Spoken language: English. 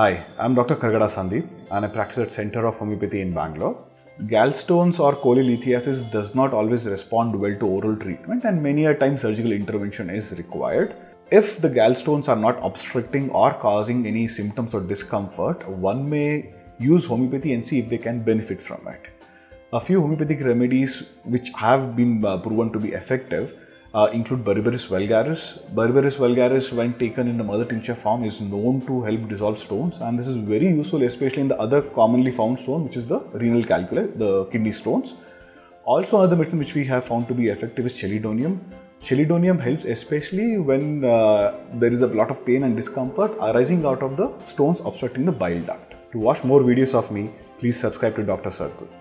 Hi, I'm Dr. Karagada Sandeep and I practice at Center of Homeopathy in Bangalore. Gallstones or cholelithiasis does not always respond well to oral treatment and many a time surgical intervention is required. If the gallstones are not obstructing or causing any symptoms or discomfort, one may use homeopathy and see if they can benefit from it. A few homeopathic remedies which have been uh, proven to be effective uh, include Berberis vulgaris. Berberis vulgaris, when taken in the mother tincture form, is known to help dissolve stones, and this is very useful, especially in the other commonly found stone, which is the renal calculi, the kidney stones. Also, another medicine which we have found to be effective is chelidonium. Chelidonium helps especially when uh, there is a lot of pain and discomfort arising out of the stones obstructing the bile duct. To watch more videos of me, please subscribe to Dr. Circle.